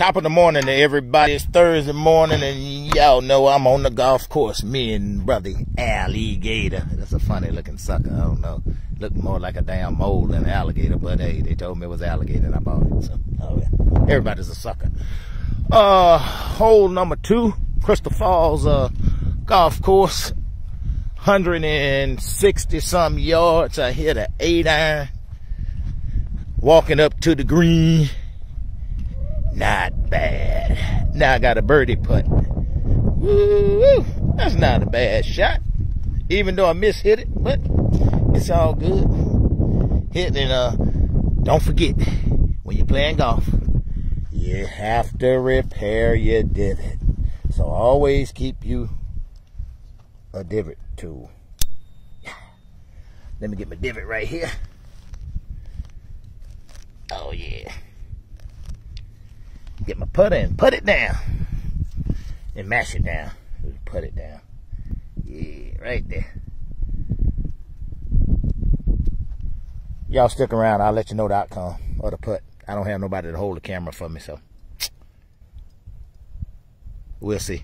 Top of the morning to everybody. It's Thursday morning, and y'all know I'm on the golf course. Me and brother Alligator. That's a funny looking sucker. I don't know. Looked more like a damn mole than an alligator, but hey, they told me it was alligator, and I bought it. So, oh yeah. everybody's a sucker. Uh, hole number two, Crystal Falls uh, golf course. 160 some yards. I hit an eight iron. Walking up to the green not bad. Now I got a birdie putt. Woo! That's not a bad shot. Even though I mishit it, but it's all good. Hit and uh, don't forget when you're playing golf, you have to repair your divot. So always keep you a divot tool. Let me get my divot right here. Oh yeah get my putter and put it down. And mash it down. Put it down. Yeah, right there. Y'all stick around. I'll let you know the outcome of the putt. I don't have nobody to hold the camera for me, so we'll see.